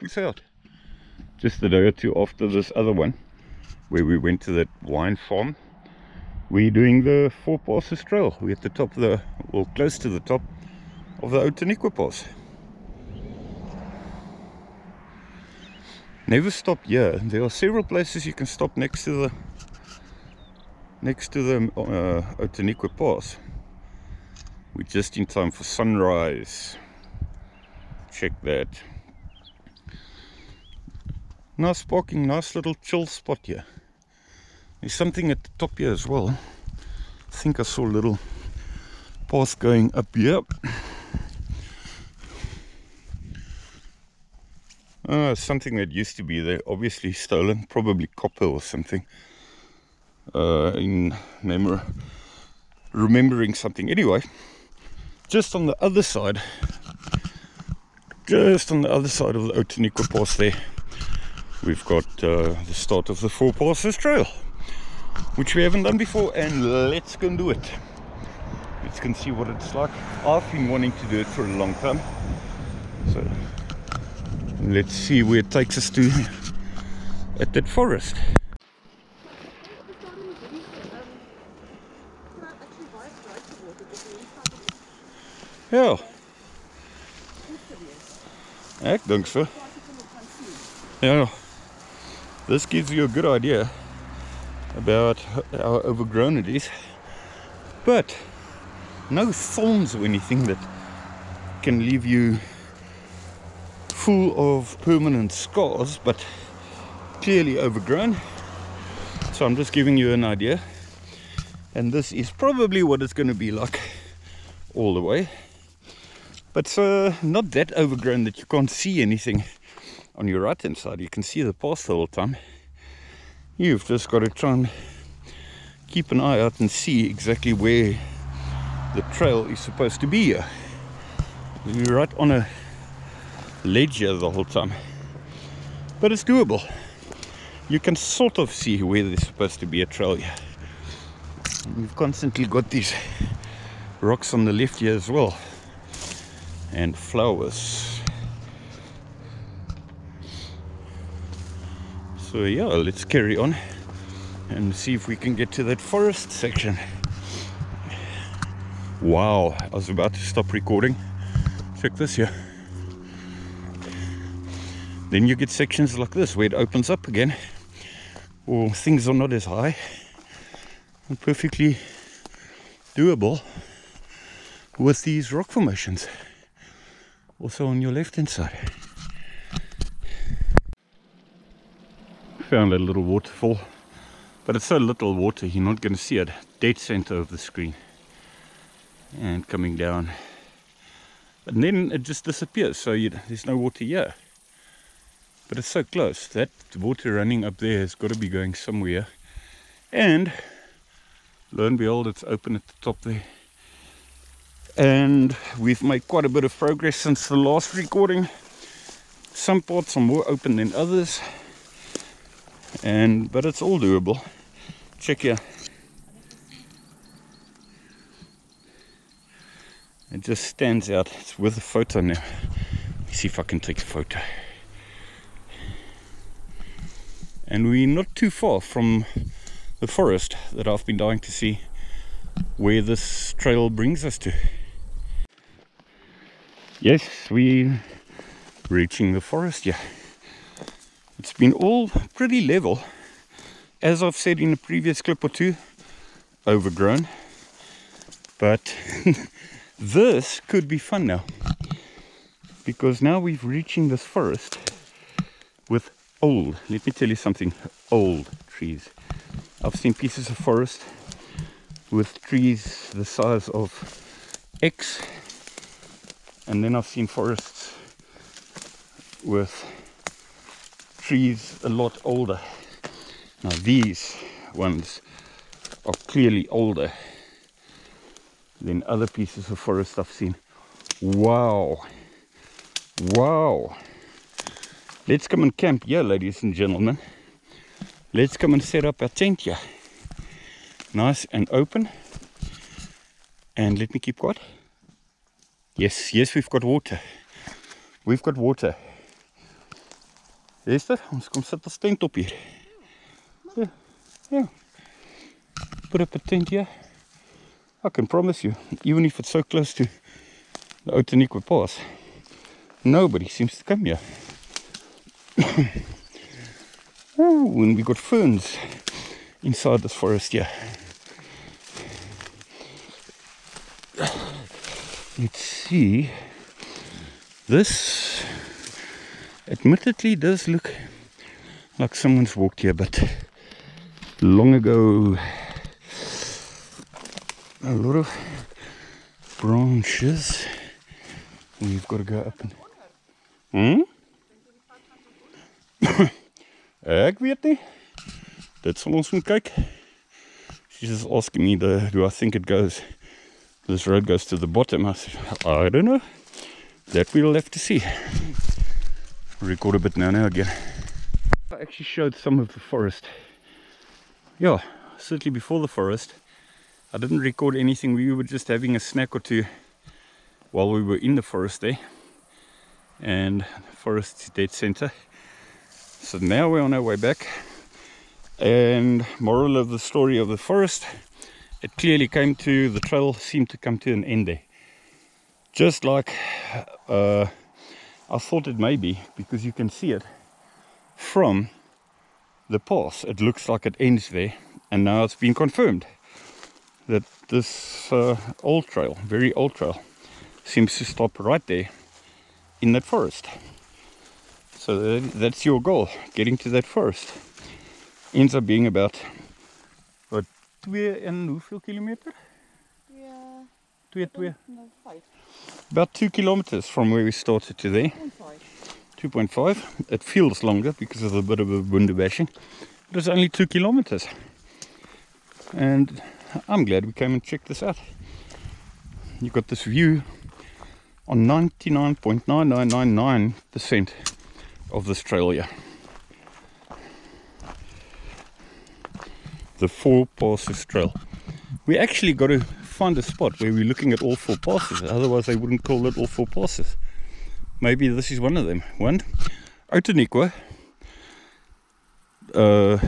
This out. Just a day or two after this other one, where we went to that wine farm, we're doing the Four Passes Trail. We're at the top of the, well, close to the top of the Outeniqua Pass. Never stop here. There are several places you can stop next to the next to the uh, Outeniqua Pass. We're just in time for sunrise. Check that. Nice parking, nice little chill spot here. There's something at the top here as well. I think I saw a little path going up here. Uh, something that used to be there, obviously stolen, probably copper or something. Uh, in memory, remembering something. Anyway, just on the other side, just on the other side of the Outeniqua Pass there, we've got uh, the start of the Four Passes Trail, which we haven't done before, and let's go and do it. Let's go and see what it's like. I've been wanting to do it for a long time, so let's see where it takes us to at that forest. Ja. Ek dink so. Ja. This gives you a good idea about how overgrown it is. But no thorns or anything that can leave you full of permanent scars, but clearly overgrown. So I'm just giving you an idea. And this is probably what it's going to be like all the way but uh, not that overgrown that you can't see anything on your right hand side you can see the path the whole time. You've just got to try and keep an eye out and see exactly where the trail is supposed to be here. You're right on a ledge here the whole time but it's doable. You can sort of see where there's supposed to be a trail here. We've constantly got these rocks on the left here as well and flowers so yeah let's carry on and see if we can get to that forest section. Wow I was about to stop recording. Check this here. Then you get sections like this where it opens up again. Or things are not as high. And perfectly doable with these rock formations. Also on your left hand side. Found a little waterfall, but it's so little water you're not going to see it. Dead center of the screen. And coming down. And then it just disappears, so you, there's no water here. But it's so close. That water running up there has got to be going somewhere. And lo and behold, it's open at the top there and we've made quite a bit of progress since the last recording some parts are more open than others and but it's all doable. Check here. It just stands out. It's with a photo now. Let's see if I can take a photo. And we're not too far from the forest that I've been dying to see where this trail brings us to. Yes we reaching the forest yeah it's been all pretty level. As I've said in a previous clip or two overgrown. But this could be fun now. Because now we've reaching this forest with old let me tell you something old trees. I've seen pieces of forest with trees the size of X. And then I've seen forests with trees a lot older. Now these ones are clearly older than other pieces of forest I've seen. Wow. Wow. Let's come and camp here ladies and gentlemen. Let's come and set up our tent here. Nice and open. And let me keep quiet. Yes, yes, we've got water. We've got water. Esther, ons kom sit ons tent op hier. Ja. Ja. Put up a tent here. I can promise you, even if it's so close to the Outeniqua Pass, nobody seems to come here. oh, and we got ferns inside this forest here. Let's see. This admittedly does look like someone's walked here, but long ago a lot of branches. We've got to go up and. Hmm? Ek weet nie. Dit sal ons moet kyk. She's just asking me the do I think it goes this road goes to the bottom. I said, I don't know. That we'll have to see. Record a bit now now again. I actually showed some of the forest. Yeah, certainly before the forest. I didn't record anything. We were just having a snack or two while we were in the forest there. And forest dead center. So now we're on our way back. And moral of the story of the forest, it clearly came to, the trail seemed to come to an end there. Just like uh, I thought it may be, because you can see it from the pass. It looks like it ends there, and now it's been confirmed that this uh, old trail, very old trail, seems to stop right there in that forest. So that's your goal, getting to that forest. Ends up being about, what, twee en hoeveel kilometer? Twee, twee. No, five. About two kilometers from where we started today. there. One 2.5. It feels longer because of a bit of a bundu bashing. But it's only two kilometers. And I'm glad we came and checked this out. You've got this view on 99.9999% of this trail here. The four passes trail. We actually got to find a spot where we're looking at all four passes, otherwise they wouldn't call it all four passes. Maybe this is one of them. One, Outeniqua, uh.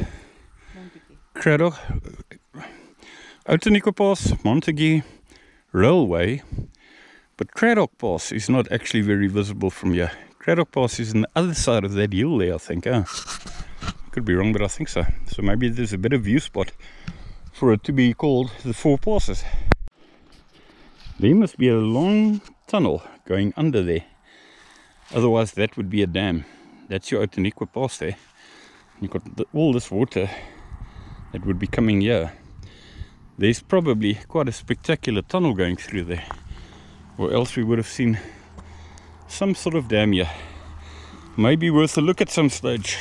Cradock, Outeniqua Pass, Montague, Railway, but Cradock Pass is not actually very visible from here. Cradock Pass is on the other side of that hill there, I think. Huh? Could be wrong, but I think so. So maybe there's a better view spot for it to be called the Four Passes. There must be a long tunnel going under there. Otherwise, that would be a dam. That's your Outeniqua Pass there. You've got the, all this water that would be coming here. There's probably quite a spectacular tunnel going through there, or else we would have seen some sort of dam here. Maybe worth a look at some stage.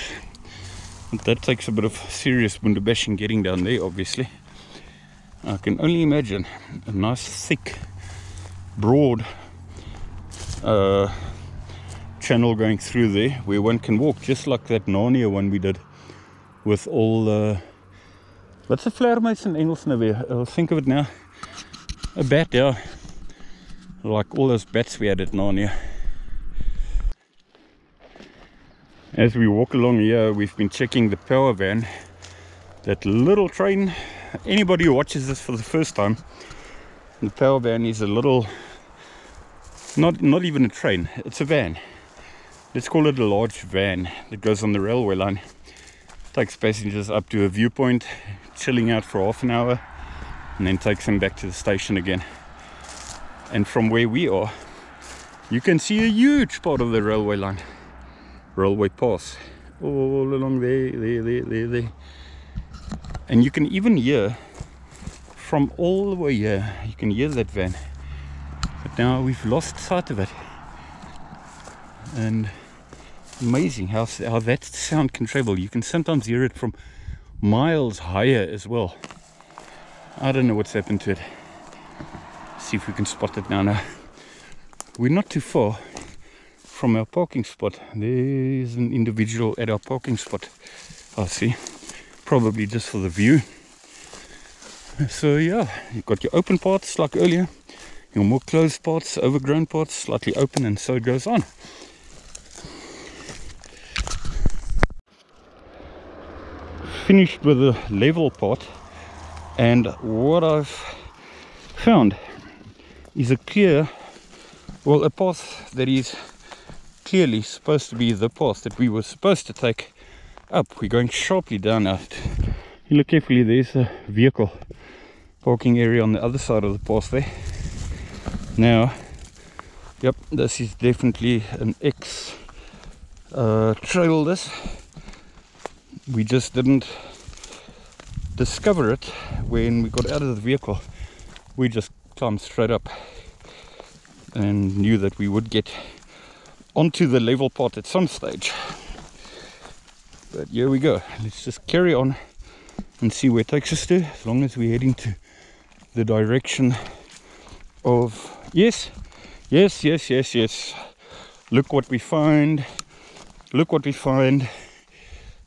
But that takes a bit of serious bundu bashing getting down there, obviously. I can only imagine a nice, thick, broad uh, channel going through there where one can walk, just like that Narnia one we did with all the. What's a vleermuis in Engels weer? I'll think of it now. A bat, yeah. Like all those bats we had at Narnia. As we walk along here, we've been checking the power van. That little train. Anybody who watches this for the first time, the power van is a little, not not even a train. It's a van. Let's call it a large van that goes on the railway line. Takes passengers up to a viewpoint, chilling out for half an hour, and then takes them back to the station again. And from where we are, you can see a huge part of the railway line railway pass all along there, there, there, there, there. And you can even hear from all the way here, you can hear that van. But now we've lost sight of it. And amazing how, how that sound can travel. You can sometimes hear it from miles higher as well. I don't know what's happened to it. See if we can spot it now. Now we're not too far from our parking spot. There's an individual at our parking spot. I'll see. Probably just for the view. So yeah, you've got your open parts like earlier, your more closed parts, overgrown parts, slightly open, and so it goes on. finished with the level part and what I've found is a clear well a path that is clearly supposed to be the path that we were supposed to take up we're going sharply down now look carefully there's a vehicle parking area on the other side of the path there now yep this is definitely an X uh, trail this. We just didn't discover it when we got out of the vehicle. We just climbed straight up and knew that we would get onto the level part at some stage. But here we go. Let's just carry on and see where it takes us to as long as we're heading to the direction of yes yes yes yes yes. Look what we find. Look what we find.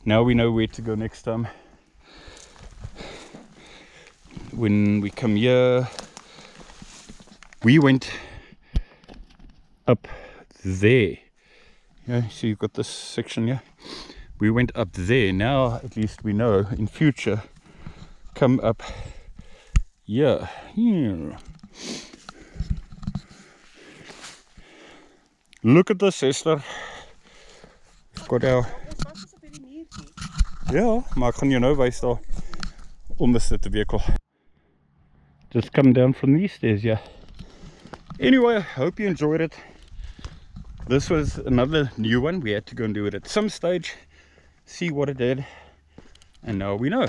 Now we know where to go next time. When we come here we went up there. Yeah so you've got this section here we went up there now at least we know in future come up here here look at this Esther we've got our. Ja, maar ek gaan jou nou wys daar onderste te vehicle. Just come down from these stairs, yeah. Anyway, hope you enjoyed it. This was another new one. We had to go and do it at some stage, see what it did, and now we know.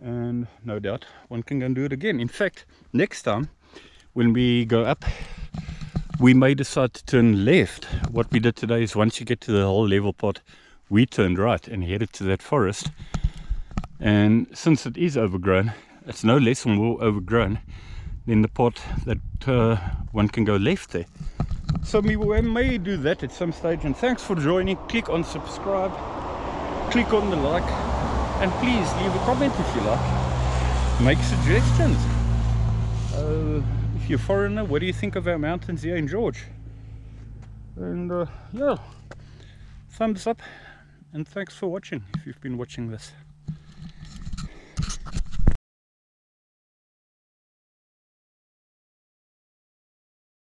And no doubt one can go and do it again. In fact, next time when we go up, we may decide to turn left. What we did today is once you get to the whole level part, we turned right and headed to that forest. And since it is overgrown, it's no less or more overgrown than the part that uh, one can go left there. So we may do that at some stage. And thanks for joining. Click on subscribe, click on the like, and please leave a comment if you like. Make suggestions. Uh, if you're a foreigner, what do you think of our mountains here in George? And uh, yeah, thumbs up and thanks for watching if you've been watching this